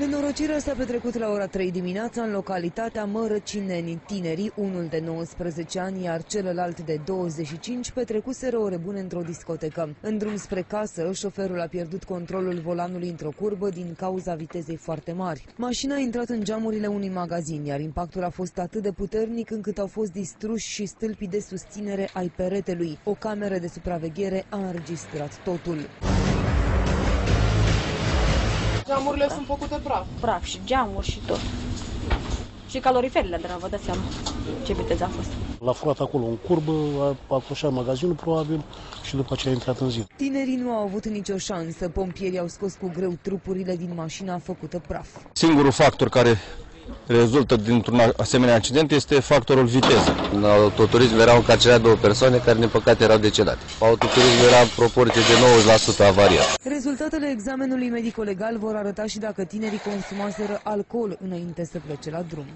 Nenorocirea s-a petrecut la ora 3 dimineața în localitatea Mărăcineni. Tinerii, unul de 19 ani, iar celălalt de 25, petrecuseră ore bune într-o discotecă. În drum spre casă, șoferul a pierdut controlul volanului într-o curbă din cauza vitezei foarte mari. Mașina a intrat în geamurile unui magazin, iar impactul a fost atât de puternic încât au fost distruși și stâlpii de susținere ai peretelui. O cameră de supraveghere a înregistrat totul. Geamurile sunt făcute praf. praf și geamuri și tot. Și caloriferele de la vă dați seama ce viteză a fost. L-a furat acolo în curbă, a acoșat magazinul probabil și după aceea a intrat în zi. Tinerii nu au avut nicio șansă. Pompierii au scos cu greu trupurile din mașina făcută praf. Singurul factor care rezultă dintr-un asemenea accident este factorul viteză. În autoturism erau încarcerate două persoane care, din păcate, erau decedate. Autoturismul era în proporție de 90% avariat. Rezultatele examenului medico-legal vor arăta și dacă tinerii consumaseră alcool înainte să plece la drum.